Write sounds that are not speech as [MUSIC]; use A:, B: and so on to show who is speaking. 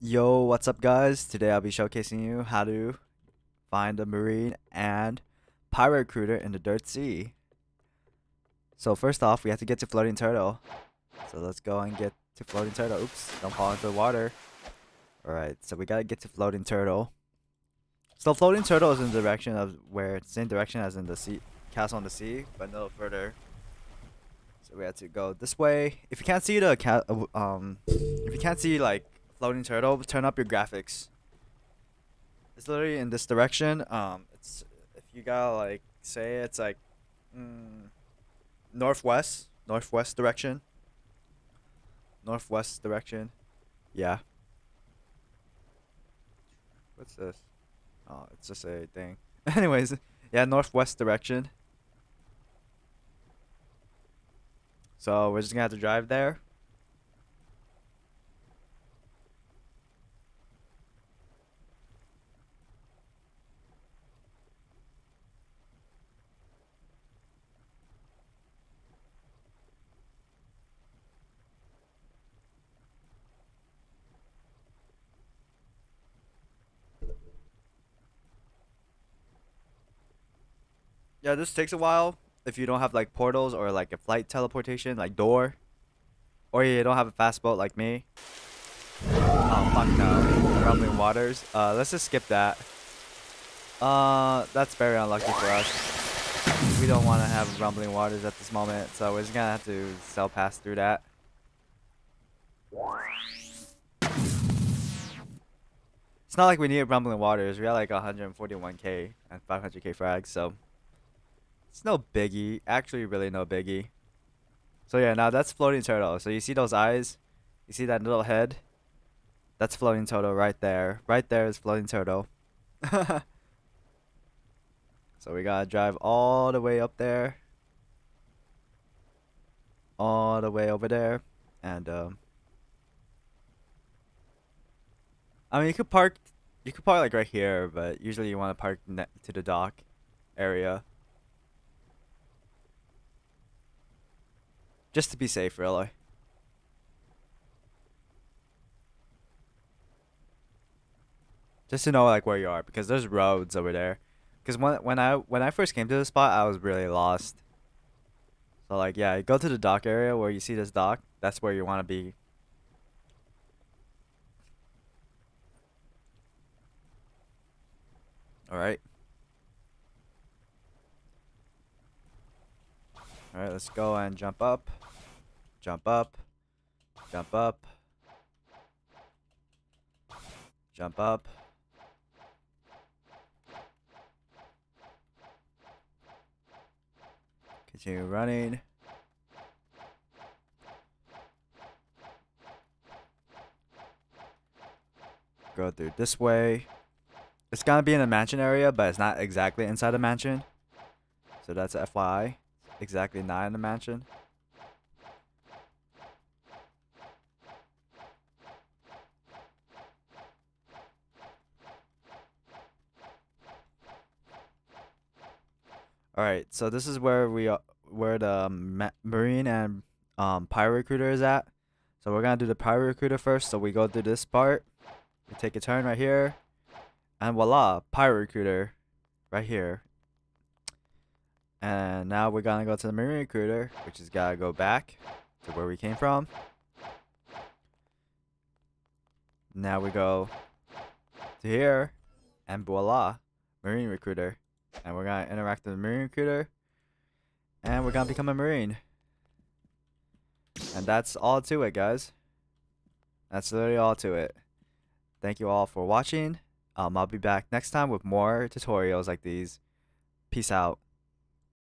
A: Yo, what's up guys? Today I'll be showcasing you how to find a marine and pirate recruiter in the third sea. So first off, we have to get to floating turtle. So let's go and get to floating turtle. Oops, don't fall into the water. Alright, so we gotta get to floating turtle. So floating turtle is in the direction of where same direction as in the sea castle on the sea, but little further. So we have to go this way. If you can't see the cat, uh, um, if you can't see like floating turtle, turn up your graphics. It's literally in this direction. Um, it's if you gotta like say it's like mm, northwest, northwest direction. Northwest direction. Yeah. What's this? Oh, it's just a thing. [LAUGHS] Anyways, yeah, northwest direction. So we're just gonna have to drive there. Yeah, this takes a while if you don't have like portals or like a flight teleportation like door. Or you don't have a fast boat like me. Oh fuck no. Rumbling waters. Uh let's just skip that. Uh that's very unlucky for us. We don't want to have rumbling waters at this moment, so we're just gonna have to sail past through that. It's not like we need rumbling waters. We got like 141k and 500k frags, so it's no biggie. Actually, really no biggie. So yeah, now that's floating turtle. So you see those eyes? You see that little head? That's floating turtle right there. Right there is floating turtle. [LAUGHS] so we gotta drive all the way up there. All the way over there. And um I mean you could park you could park like right here, but usually you want to park to the dock area. Just to be safe, really. Just to know like where you are, because there's roads over there. Because when when I when I first came to the spot, I was really lost. So like yeah, go to the dock area where you see this dock. That's where you want to be. All right. All right, let's go and jump up. Jump up. Jump up. Jump up. Continue running. Go through this way. It's gonna be in the mansion area, but it's not exactly inside the mansion. So that's FYI. Exactly not in the mansion. All right, so this is where we are, where the ma marine and um, pirate recruiter is at. So we're gonna do the pirate recruiter first. So we go through this part. We take a turn right here, and voila, pirate recruiter, right here. And now we're gonna go to the marine recruiter, which is gotta go back to where we came from. Now we go to here, and voila, marine recruiter and we're gonna interact with the marine recruiter. And we're gonna become a marine. And that's all to it guys. That's literally all to it. Thank you all for watching. Um i'll be back next time with more tutorials like these. Peace out